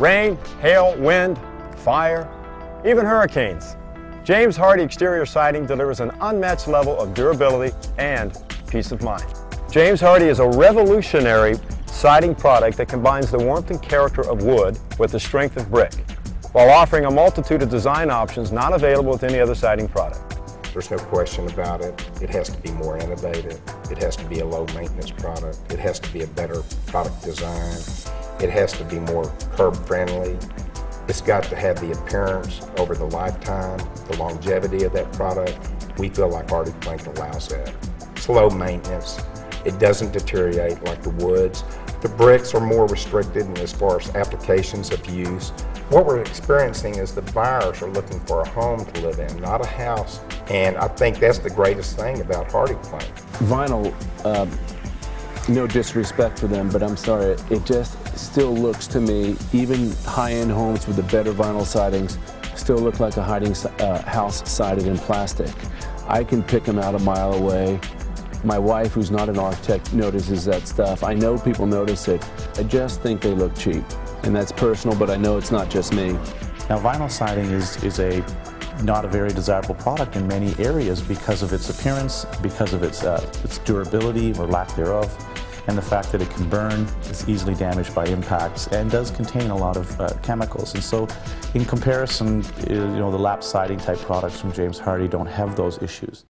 Rain, hail, wind, fire, even hurricanes. James Hardie exterior siding delivers an unmatched level of durability and peace of mind. James Hardie is a revolutionary siding product that combines the warmth and character of wood with the strength of brick, while offering a multitude of design options not available with any other siding product. There's no question about it. It has to be more innovative. It has to be a low maintenance product. It has to be a better product design. It has to be more curb friendly. It's got to have the appearance over the lifetime, the longevity of that product. We feel like Hardie Plank allows that. It's low maintenance. It doesn't deteriorate like the woods. The bricks are more restricted as far as applications of use. What we're experiencing is the buyers are looking for a home to live in, not a house. And I think that's the greatest thing about Hardie Plank. Vinyl, um, no disrespect for them, but I'm sorry, it just still looks to me, even high-end homes with the better vinyl sidings, still look like a hiding uh, house sided in plastic. I can pick them out a mile away. My wife, who's not an architect, notices that stuff. I know people notice it. I just think they look cheap. And that's personal, but I know it's not just me. Now, vinyl siding is, is a not a very desirable product in many areas because of its appearance, because of its, uh, its durability or lack thereof, and the fact that it can burn, is easily damaged by impacts, and does contain a lot of uh, chemicals. And so, in comparison, you know, the lap siding type products from James Hardie don't have those issues.